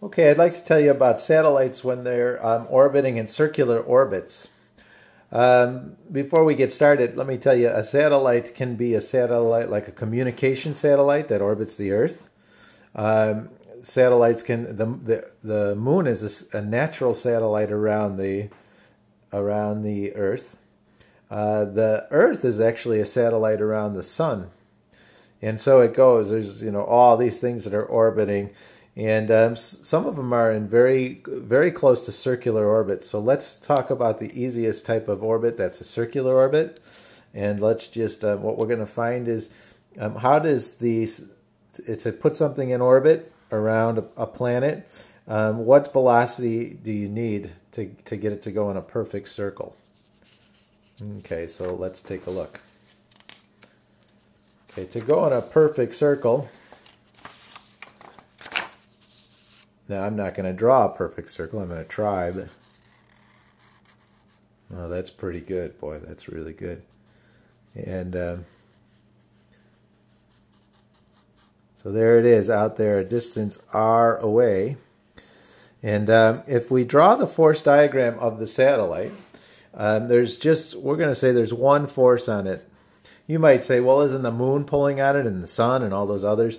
Okay, I'd like to tell you about satellites when they're um, orbiting in circular orbits. Um, before we get started, let me tell you a satellite can be a satellite like a communication satellite that orbits the Earth. Um, satellites can the, the the moon is a, a, natural satellite around the around the Earth. Uh, the Earth is actually a satellite around the sun, and so it goes. There's you know all these things that are orbiting and um, some of them are in very very close to circular orbit. So let's talk about the easiest type of orbit. That's a circular orbit, and let's just uh, what we're going to find is um, how does the it's a put something in orbit around a, a planet. Um, what velocity do you need to to get it to go in a perfect circle? Okay, so let's take a look. Okay, to go in a perfect circle, Now I'm not going to draw a perfect circle. I'm going to try, but oh, that's pretty good, boy. That's really good. And um, so there it is out there, a distance r away. And um, if we draw the force diagram of the satellite, um, there's just we're going to say there's one force on it. You might say, well, isn't the moon pulling at it, and the sun, and all those others?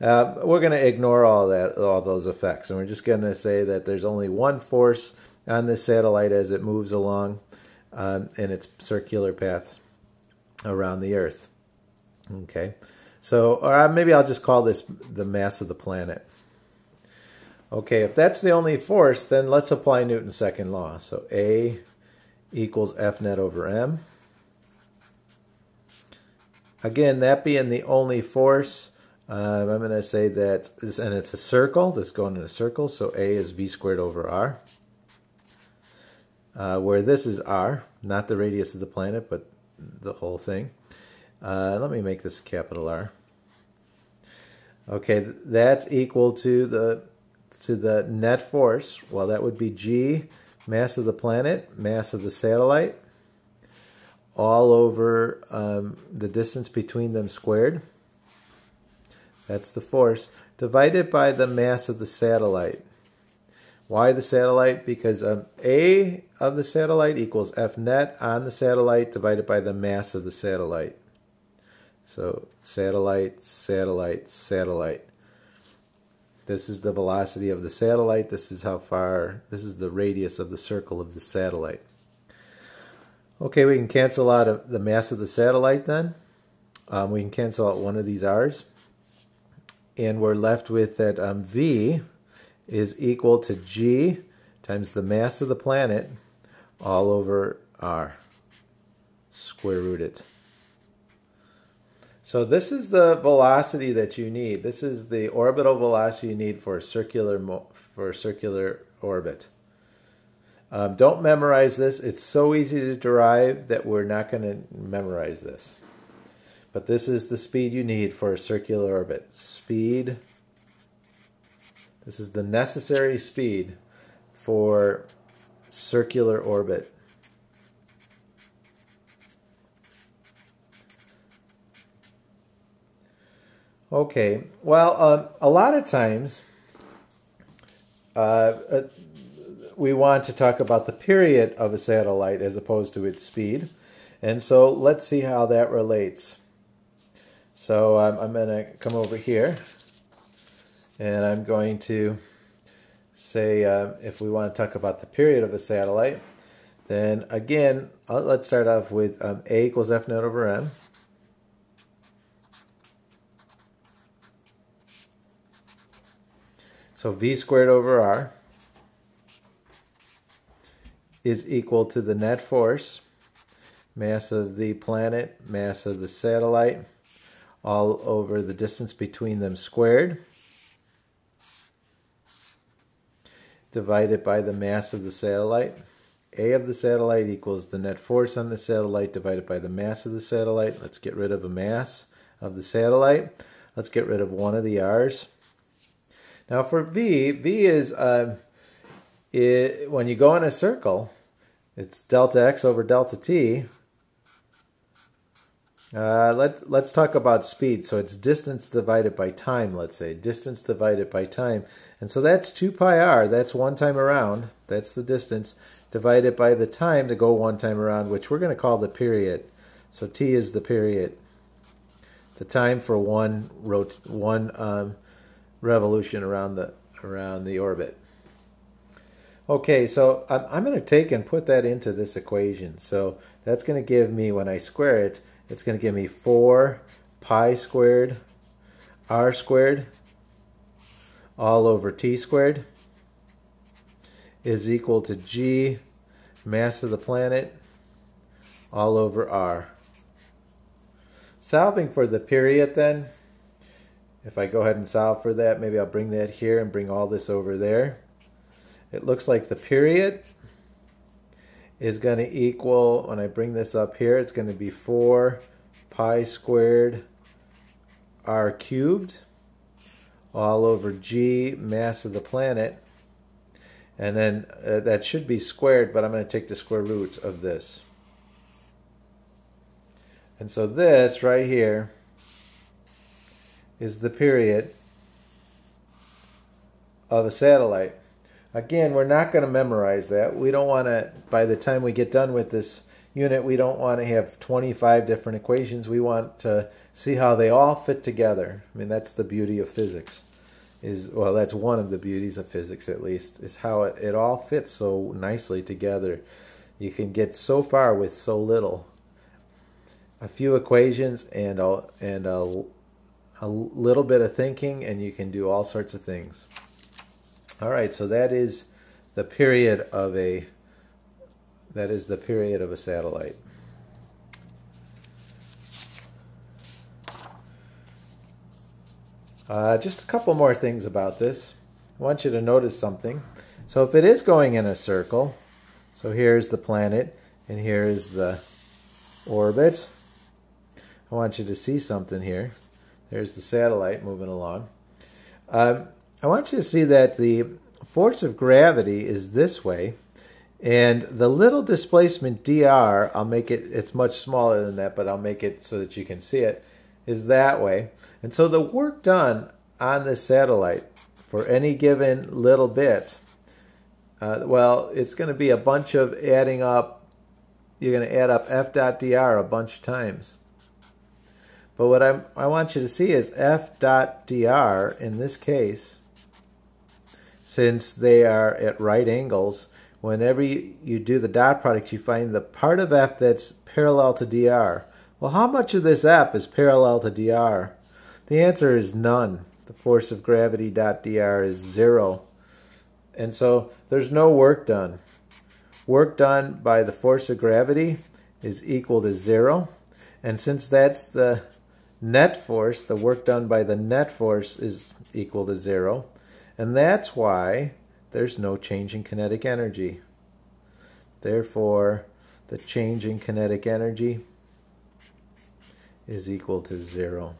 Uh, we're going to ignore all that, all those effects, and we're just going to say that there's only one force on this satellite as it moves along um, in its circular path around the Earth. Okay, so or maybe I'll just call this the mass of the planet. Okay, if that's the only force, then let's apply Newton's second law. So A equals F net over M. Again, that being the only force, um, I'm going to say that, this, and it's a circle, this going in a circle, so A is V squared over R. Uh, where this is R, not the radius of the planet, but the whole thing. Uh, let me make this a capital R. Okay, that's equal to the to the net force. Well, that would be G, mass of the planet, mass of the satellite, all over um, the distance between them squared that's the force, divided by the mass of the satellite. Why the satellite? Because um, A of the satellite equals F net on the satellite divided by the mass of the satellite. So satellite, satellite, satellite. This is the velocity of the satellite. This is how far, this is the radius of the circle of the satellite. Okay, we can cancel out of the mass of the satellite then. Um, we can cancel out one of these r's and we're left with that um, V is equal to G times the mass of the planet all over R, square root it. So this is the velocity that you need. This is the orbital velocity you need for a circular for a circular orbit. Um, don't memorize this. It's so easy to derive that we're not going to memorize this. But this is the speed you need for a circular orbit. Speed, this is the necessary speed for circular orbit. Okay, well, um, a lot of times uh, uh, we want to talk about the period of a satellite as opposed to its speed. And so let's see how that relates. So um, I'm going to come over here and I'm going to say uh, if we want to talk about the period of a satellite, then again, uh, let's start off with um, A equals F net over M. So V squared over R is equal to the net force, mass of the planet, mass of the satellite, all over the distance between them squared, divided by the mass of the satellite. A of the satellite equals the net force on the satellite divided by the mass of the satellite. Let's get rid of a mass of the satellite. Let's get rid of one of the r's. Now for V, V is uh, it, when you go in a circle, it's delta x over delta t Uh, let, let's talk about speed. So it's distance divided by time, let's say. Distance divided by time. And so that's 2 pi r. That's one time around. That's the distance. Divided by the time to go one time around, which we're going to call the period. So t is the period. The time for one rot one um, revolution around the around the orbit. Okay, so I'm, I'm going to take and put that into this equation. So that's going to give me, when I square it, it's going to give me 4 pi squared r squared all over t squared is equal to g mass of the planet all over r. Solving for the period then, if I go ahead and solve for that, maybe I'll bring that here and bring all this over there. It looks like the period is going to equal, when I bring this up here, it's going to be 4 pi squared r cubed all over g mass of the planet. And then uh, that should be squared, but I'm going to take the square root of this. And so this right here is the period of a satellite. Again, we're not going to memorize that. We don't want to, by the time we get done with this unit, we don't want to have 25 different equations. We want to see how they all fit together. I mean, that's the beauty of physics. Is well, that's one of the beauties of physics, at least, is how it, it all fits so nicely together. You can get so far with so little. A few equations and a, and a, a little bit of thinking, and you can do all sorts of things. All right, so that is the period of a that is the period of a satellite. Uh, just a couple more things about this. I want you to notice something. So if it is going in a circle, so here's the planet and here's the orbit. I want you to see something here. There's the satellite moving along. Um, I want you to see that the force of gravity is this way, and the little displacement dr, I'll make it, it's much smaller than that, but I'll make it so that you can see it, is that way. And so the work done on this satellite for any given little bit, uh, well, it's going to be a bunch of adding up, you're going to add up f dot dr a bunch of times. But what I, I want you to see is f dot dr in this case since they are at right angles, whenever you, do the dot product, you find the part of f that's parallel to dr. Well, how much of this f is parallel to dr? The answer is none. The force of gravity dot dr is zero. And so there's no work done. Work done by the force of gravity is equal to zero. And since that's the net force, the work done by the net force is equal to zero. And that's why there's no change in kinetic energy. Therefore, the change in kinetic energy is equal to zero.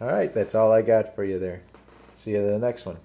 All right, that's all I got for you there. See you in the next one.